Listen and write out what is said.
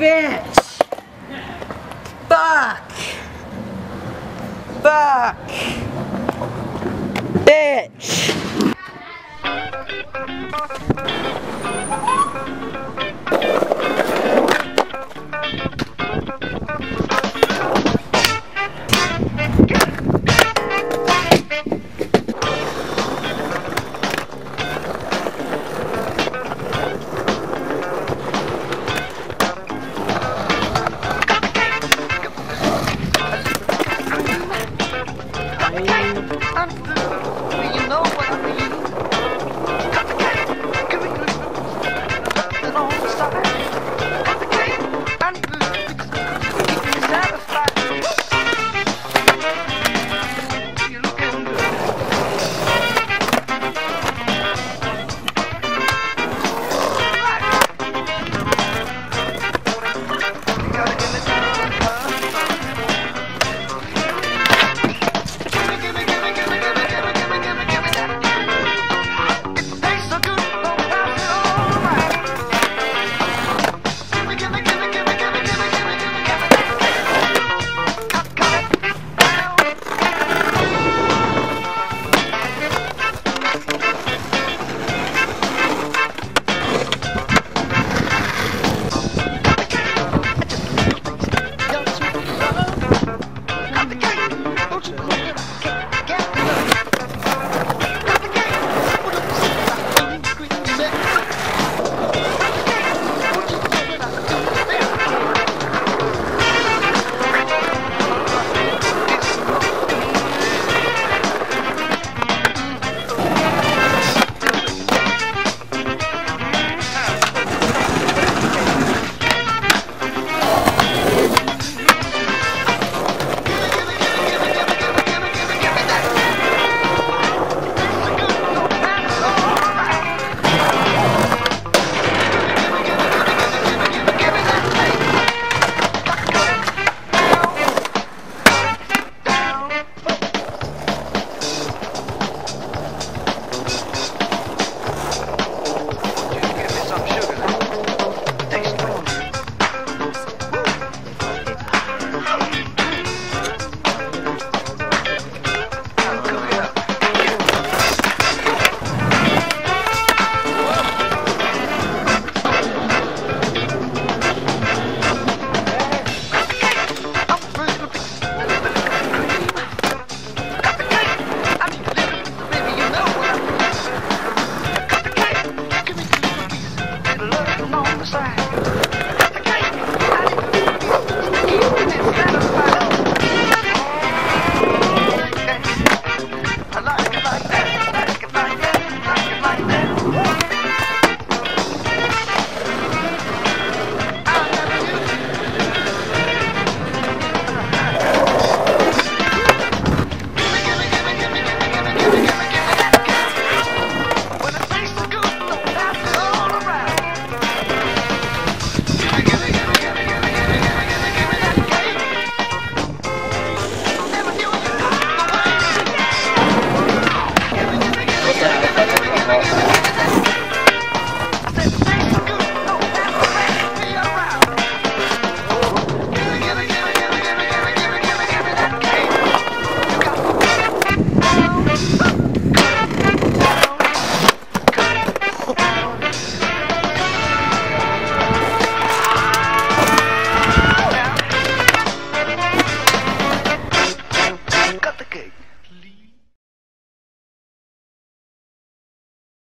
bitch! Fuck! Fuck!